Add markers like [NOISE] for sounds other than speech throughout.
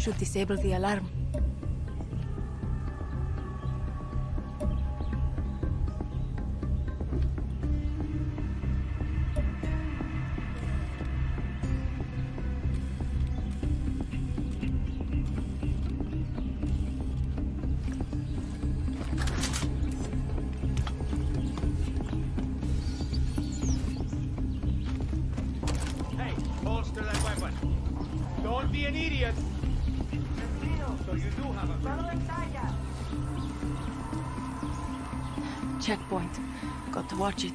Should disable the alarm. Checkpoint. Got to watch it.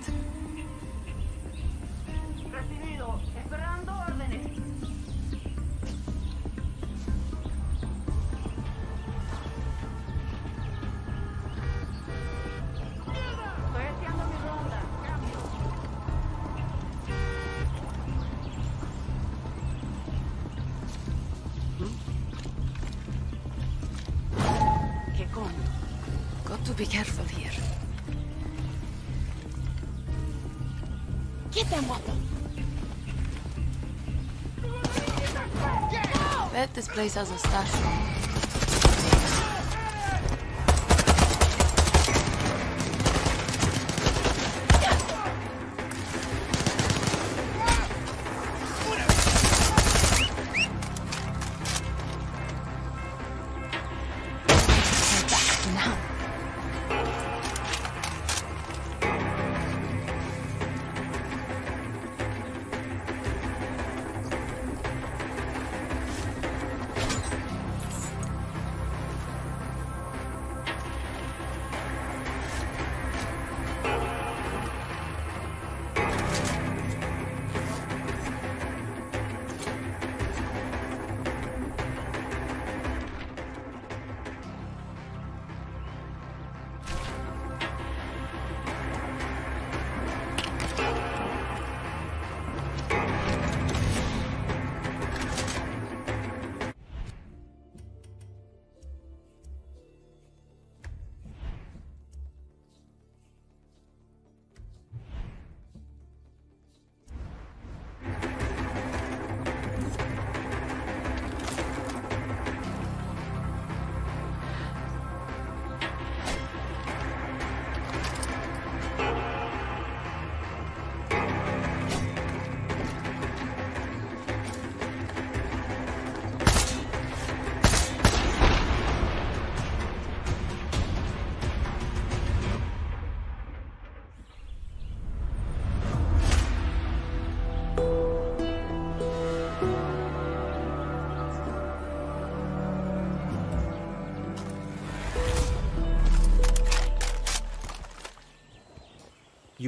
Place has a stash room.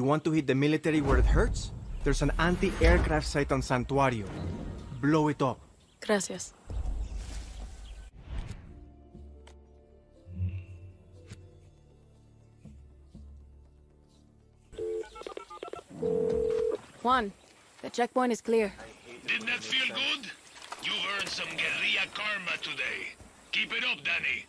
Want to hit the military where it hurts? There's an anti-aircraft site on Santuario. Blow it up. Gracias. Juan, the checkpoint is clear. Didn't that feel good? You've earned some guerrilla karma today. Keep it up, Danny.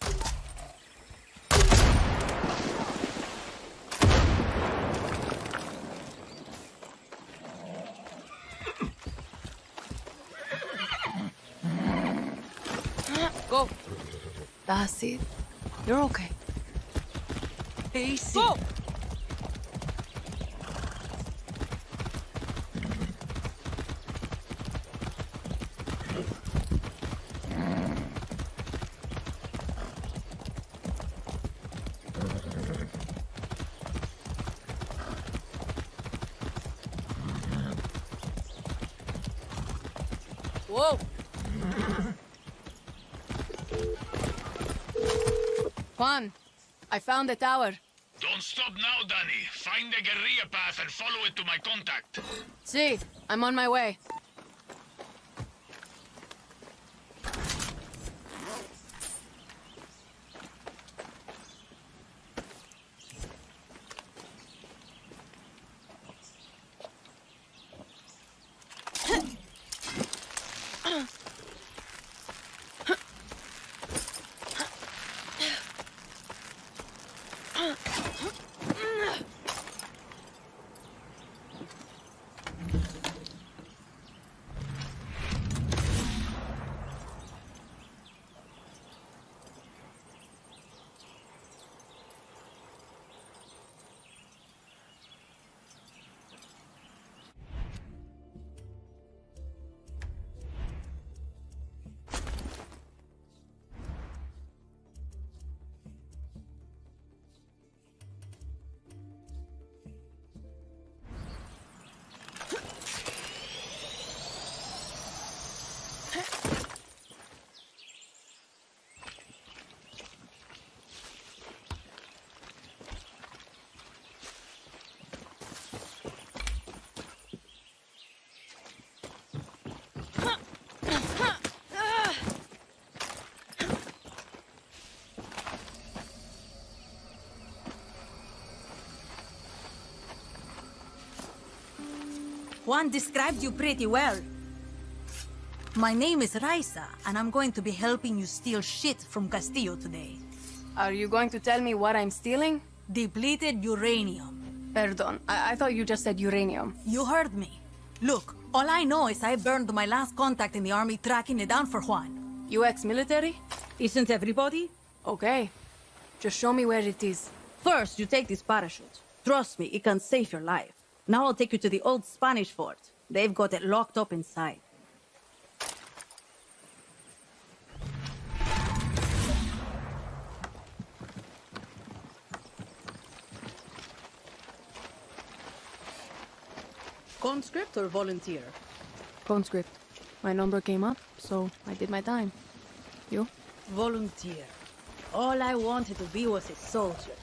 Go. That's it. You're okay. Easy. Go! Whoa! Juan, I found the tower. Don't stop now, Danny. Find the guerrilla path and follow it to my contact. See, I'm on my way. Juan described you pretty well. My name is Raisa, and I'm going to be helping you steal shit from Castillo today. Are you going to tell me what I'm stealing? Depleted uranium. Perdon, I, I thought you just said uranium. You heard me. Look, all I know is I burned my last contact in the army tracking it down for Juan. You ex-military? Isn't everybody? Okay. Just show me where it is. First, you take this parachute. Trust me, it can save your life. Now I'll take you to the old Spanish fort. They've got it locked up inside. Conscript or volunteer? Conscript. My number came up, so I did my time. You? Volunteer. All I wanted to be was a soldier.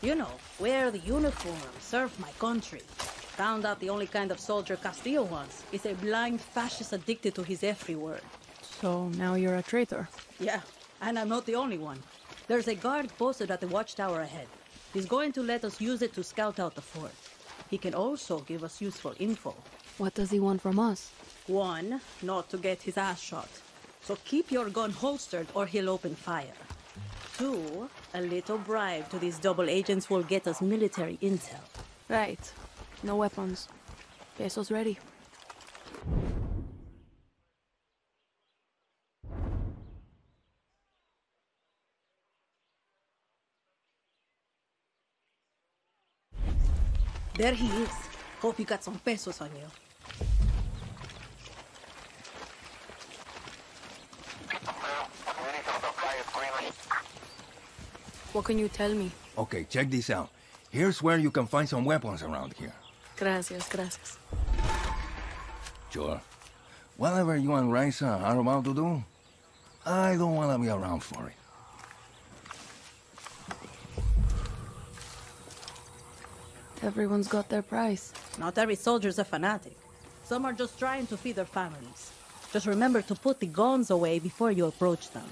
You know, wear the uniform, serve my country. Found out the only kind of soldier Castillo wants is a blind fascist addicted to his every word. So now you're a traitor. Yeah, and I'm not the only one. There's a guard posted at the watchtower ahead. He's going to let us use it to scout out the fort. He can also give us useful info. What does he want from us? One, not to get his ass shot. So keep your gun holstered or he'll open fire. Two, a little bribe to these double agents will get us military intel. Right. No weapons. Pesos ready. There he is. Hope you got some pesos on you. What can you tell me? Okay, check this out. Here's where you can find some weapons around here. Gracias, gracias. Sure. Whatever you and Raisa are about to do, I don't want to be around for it. Everyone's got their price. Not every soldier's a fanatic. Some are just trying to feed their families. Just remember to put the guns away before you approach them.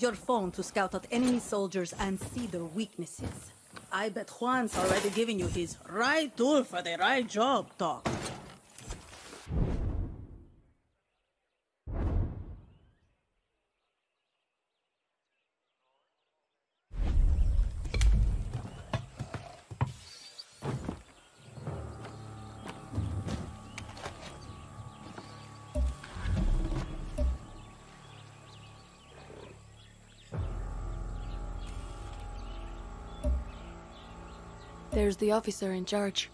Use your phone to scout out enemy soldiers and see their weaknesses. I bet Juan's already giving you his right tool for the right job talk. There's the officer in charge.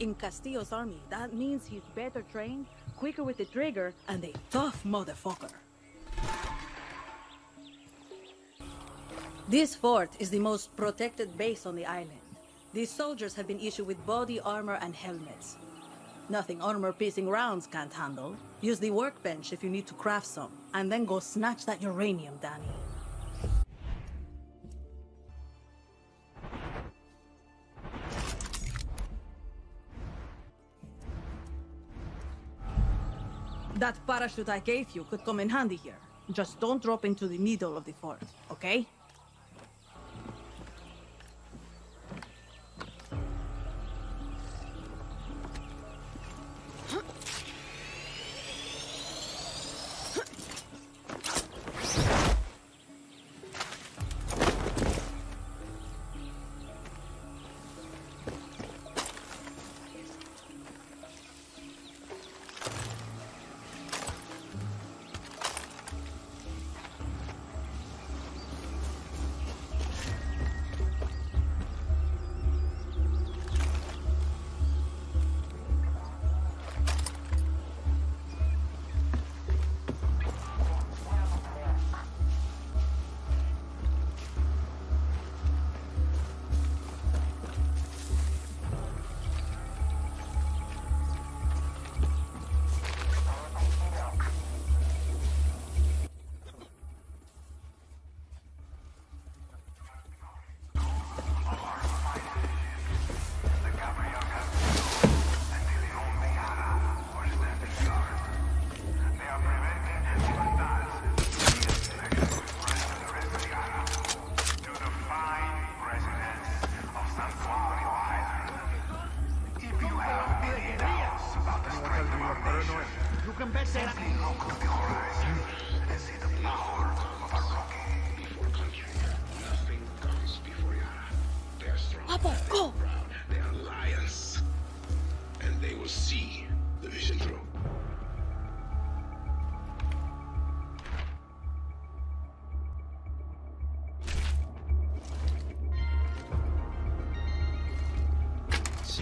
In Castillo's army, that means he's better trained, quicker with the trigger, and a tough motherfucker. This fort is the most protected base on the island. These soldiers have been issued with body armor and helmets. Nothing armor-piercing rounds can't handle. Use the workbench if you need to craft some, and then go snatch that uranium, Danny. That parachute I gave you could come in handy here. Just don't drop into the middle of the fort, okay?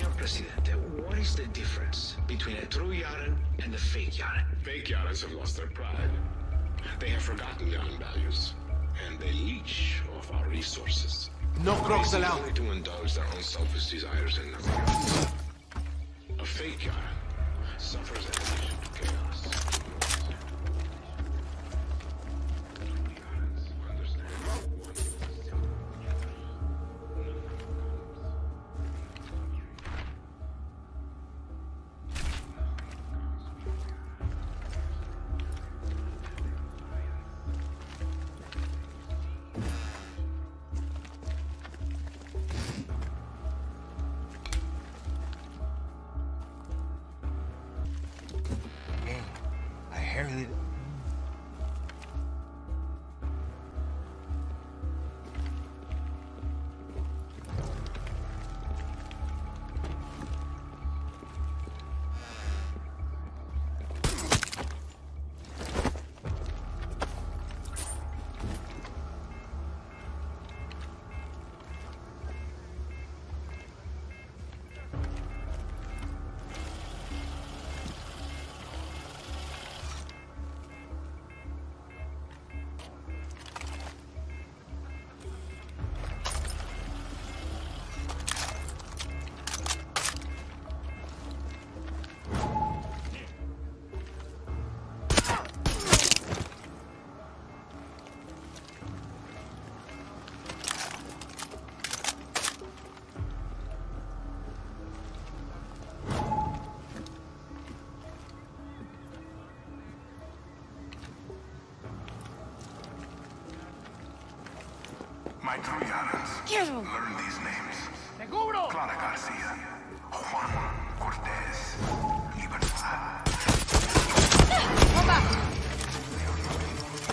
Presidente, what is the difference between a true Yaran and a fake Yaran? Fake Yarans have lost their pride. They have forgotten Yaran values, and they leech off our resources. No crocs They allowed. only to indulge their own selfish desires and nothing else. A fake Yaran suffers addiction to chaos. My true Yarans learn these names. ¡Seguro! Clara Garcia, Juan Cortez, Libertad.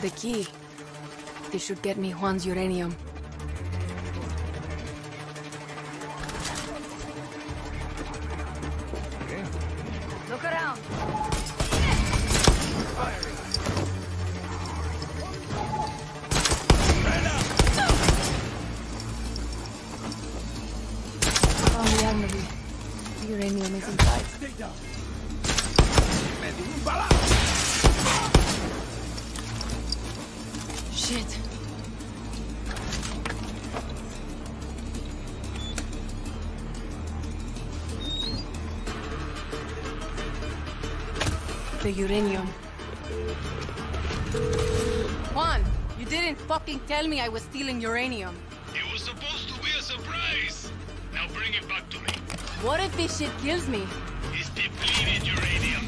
The key. This should get me Juan's uranium. The uranium. Juan, you didn't fucking tell me I was stealing uranium. It was supposed to be a surprise. Now bring it back to me. What if this shit kills me? It's depleted uranium,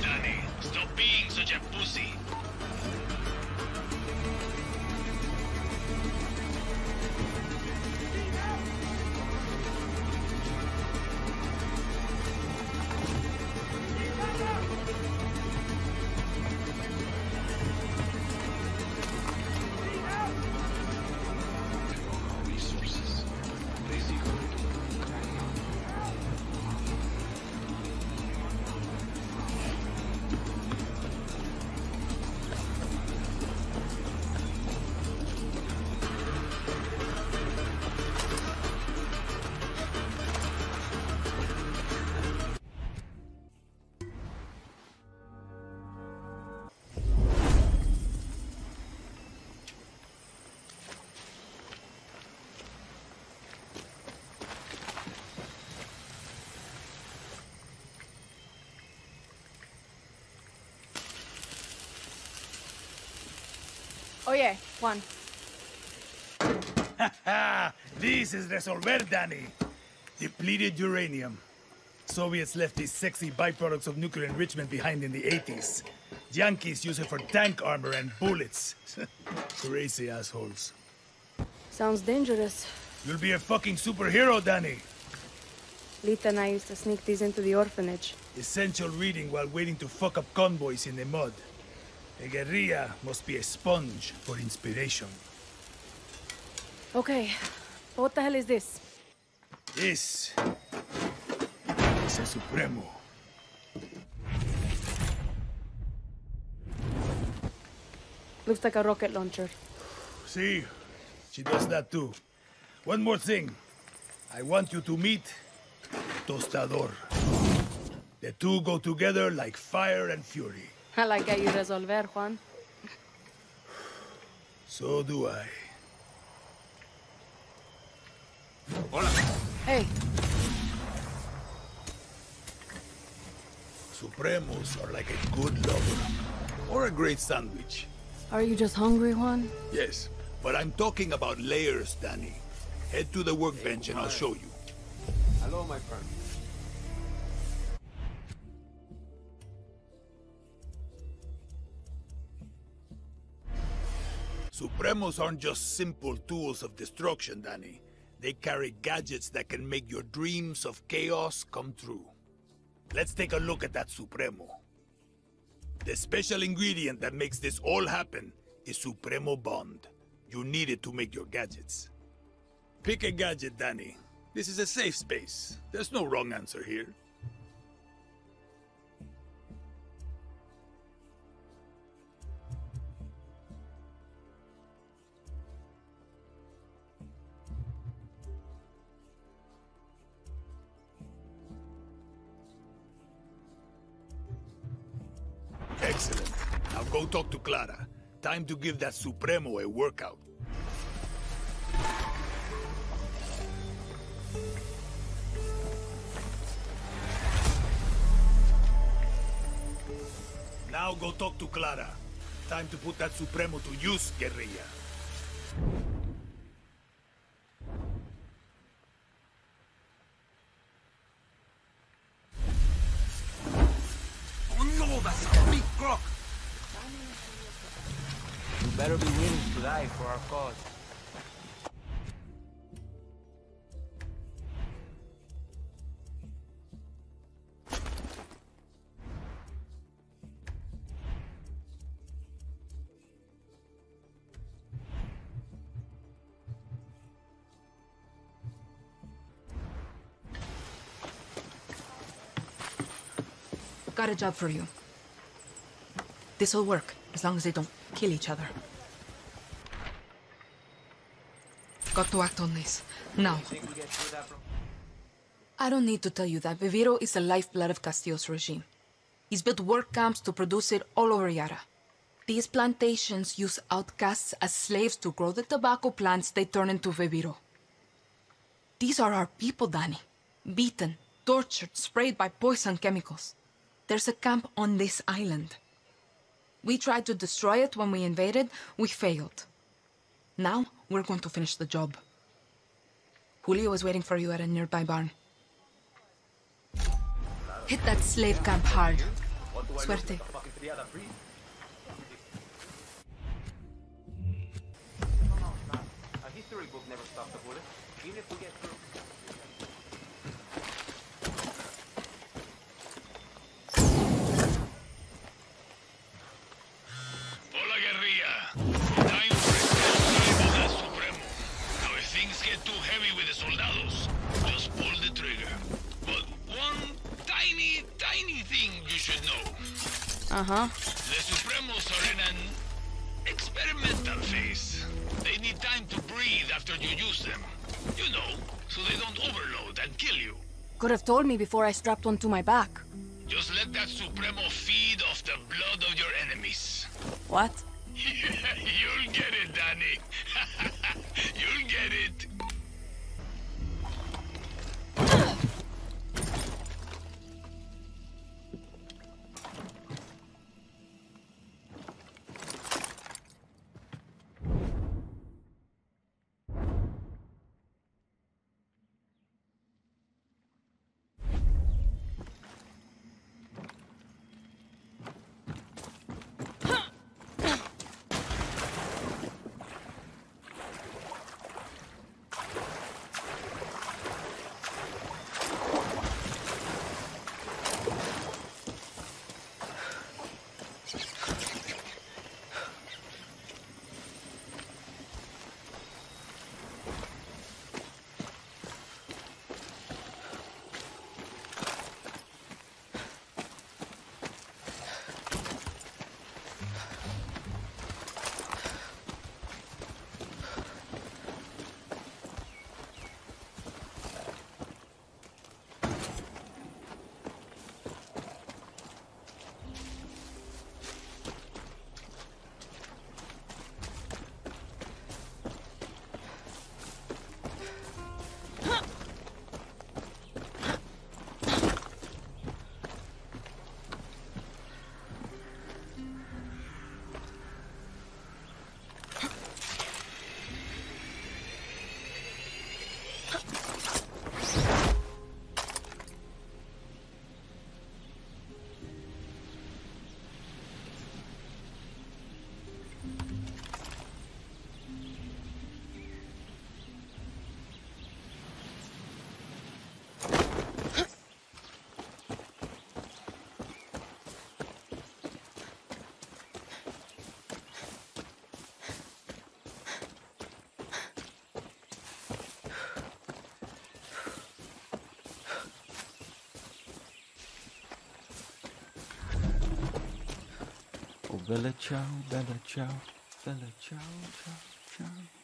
Oh yeah, Juan. [LAUGHS] Ah, this is Resolver, Danny. Depleted uranium. Soviets left these sexy byproducts of nuclear enrichment behind in the 80s. Yankees use it for tank armor and bullets. [LAUGHS] Crazy assholes. Sounds dangerous. You'll be a fucking superhero, Danny. Lita and I used to sneak these into the orphanage. Essential reading while waiting to fuck up convoys in the mud. A guerrilla must be a sponge for inspiration. Okay, what the hell is this? This is a Supremo. Looks like a rocket launcher. See, she does that too. One more thing. I want you to meet tostador. The two go together like fire and fury. [LAUGHS] I like how you resolver, Juan. So do I. Hola. Hey, Supremos are like a good lover. Or a great sandwich. are you just hungry, Juan? Yes, but I'm talking about layers, Danny. Head to the workbench and I'll show you. Hello, my friend. Supremos aren't just simple tools of destruction, Danny. They carry gadgets that can make your dreams of chaos come true. Let's take a look at that Supremo. The special ingredient that makes this all happen is Supremo Bond. You need it to make your gadgets. Pick a gadget, Danny. This is a safe space. There's no wrong answer here. Clara. Time to give that Supremo a workout. Now go talk to Clara. Time to put that Supremo to use, guerrilla. Got a job for you. This'll work, as long as they don't kill each other. Got to act on this. Now. I don't need to tell you that Viviro is the lifeblood of Castillo's regime. He's built work camps to produce it all over Yara. These plantations use outcasts as slaves to grow the tobacco plants they turn into Viviro. These are our people, Danny. Beaten, tortured, sprayed by poison chemicals. There's a camp on this island. We tried to destroy it when we invaded. We failed. Now, we're going to finish the job. Julio is waiting for you at a nearby barn. Hit that slave camp hard. Suerte. History book never a bullet, even if we get Uh huh. The Supremos are in an experimental phase. They need time to breathe after you use them. You know, so they don't overload and kill you. Could have told me before I strapped one to my back. Just let that Supremo feed off the blood of your enemies. What? Bella ciao, bella ciao, bella ciao, ciao, ciao.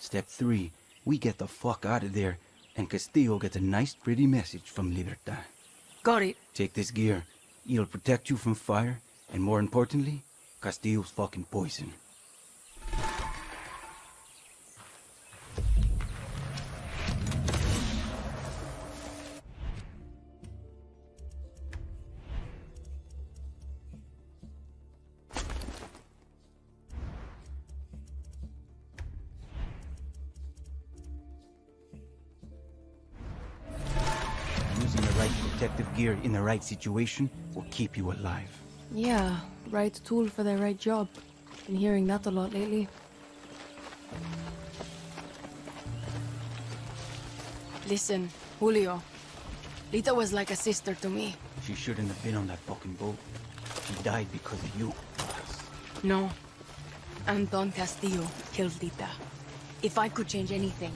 Step three, we get the fuck out of there, and Castillo gets a nice pretty message from Libertad. Got it. Take this gear. It'll protect you from fire, and more importantly, Castillo's fucking poison. In the right situation will keep you alive. Yeah, right tool for the right job. Been hearing that a lot lately. Listen, Julio. Lita was like a sister to me. She shouldn't have been on that fucking boat. She died because of you. No. Anton Castillo killed Lita. If I could change anything,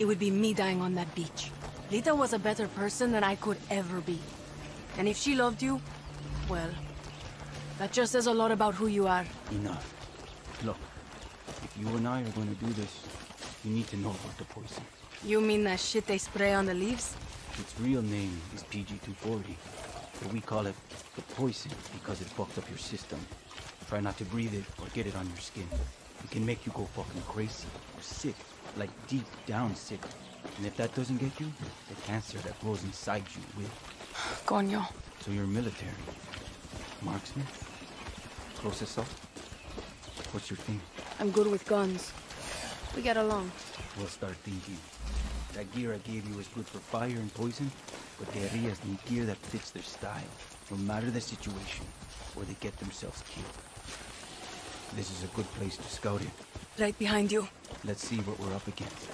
it would be me dying on that beach. Lita was a better person than I could ever be. And if she loved you, well, that just says a lot about who you are. Enough. Look, if you and I are going to do this, you need to know about the poison. You mean that shit they spray on the leaves? Its real name is PG-240, but we call it the poison because it fucked up your system. Try not to breathe it or get it on your skin. It can make you go fucking crazy or sick, like deep down sick. And if that doesn't get you, the cancer that grows inside you will. Coño. So you're military. Marksman? Close assault? What's your thing? I'm good with guns. We get along. We'll start thinking. That gear I gave you is good for fire and poison, but guerrillas need gear that fits their style, no matter the situation, or they get themselves killed. This is a good place to scout it. Right behind you. Let's see what we're up against.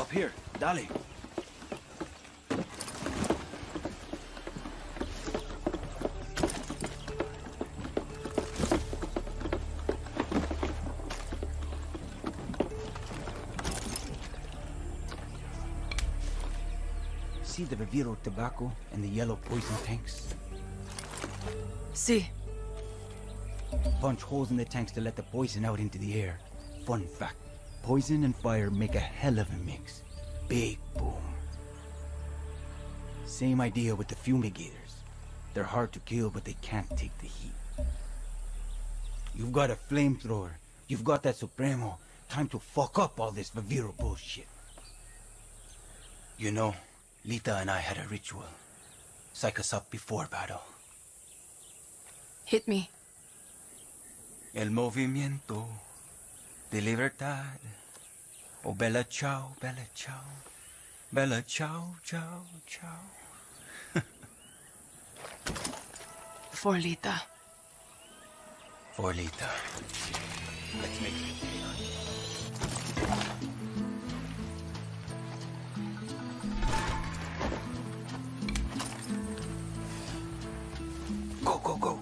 Up here, Dali. See the Viviro tobacco and the yellow poison tanks? See. Punch holes in the tanks to let the poison out into the air. Fun fact, poison and fire make a hell of a mix. Big boom. Same idea with the fumigators. They're hard to kill, but they can't take the heat. You've got a flamethrower. You've got that Supremo. Time to fuck up all this Viviro bullshit. You know, Lita and I had a ritual. Psych us up before battle. Hit me. El movimiento Deliver libertad. Oh, bella ciao, bella ciao, bella ciao, ciao, ciao. [LAUGHS] For Lita. Forlita. Let's make it. go, go, go.